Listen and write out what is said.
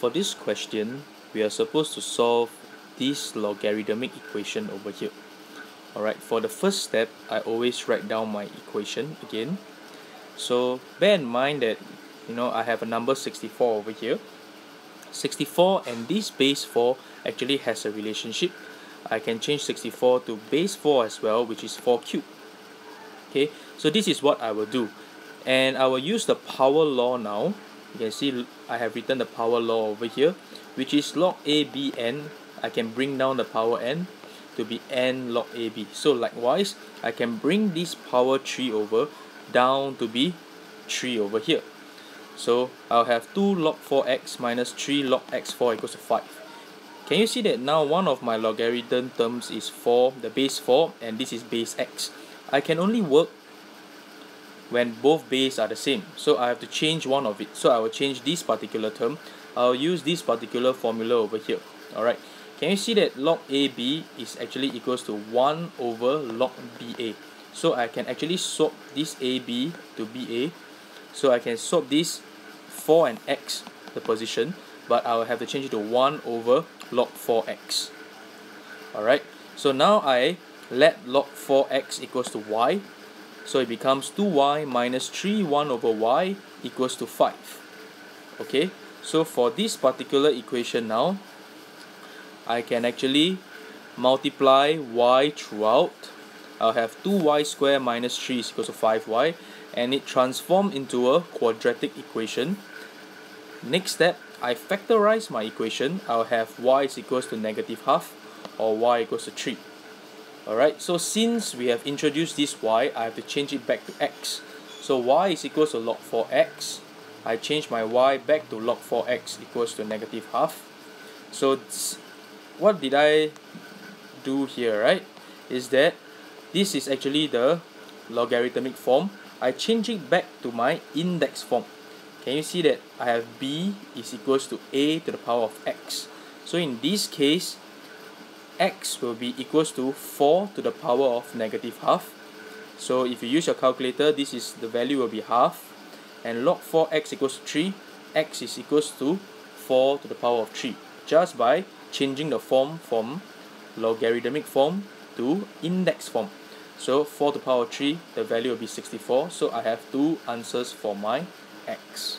for this question we are supposed to solve this logarithmic equation over here. Alright for the first step I always write down my equation again. So bear in mind that you know I have a number 64 over here. 64 and this base 4 actually has a relationship. I can change 64 to base 4 as well which is 4 cube okay so this is what I will do. And I will use the power law now you can see I have written the power law over here which is log a b n. I can bring down the power n to be n log ab so likewise I can bring this power 3 over down to be 3 over here. So I'll have 2 log 4x minus 3 log x4 equals to 5 can you see that now one of my logarithm terms is 4 the base 4 and this is base x. I can only work when both base are the same. So I have to change one of it. So I will change this particular term. I'll use this particular formula over here. Alright. Can you see that log AB is actually equals to 1 over log BA so I can actually swap this AB to BA so I can swap this 4 and X the position. But I will have to change it to 1 over log 4x alright. So now I let log 4x equals to y so it becomes 2y minus 3 1 over y equals to 5 okay? So for this particular equation now I can actually multiply y throughout. I'll have 2y squared minus 3 is equals to 5y and it transform into a quadratic equation. Next step I factorize my equation. I'll have y is equals to negative half or y equals to 3 alright so since we have introduced this y I have to change it back to x. So y is equals to log 4x I change my y back to log 4x equals to negative half. So what did I do here right? Is that this is actually the logarithmic form. I change it back to my index form. Can you see that I have b is equals to a to the power of x? So in this case x will be equals to 4 to the power of negative half. So if you use your calculator this is the value will be half. And log 4x equals 3 x is equals to 4 to the power of 3 just by changing the form from logarithmic form to index form. So 4 to the power of 3 the value will be 64 so I have two answers for my x